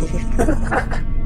フフフフ。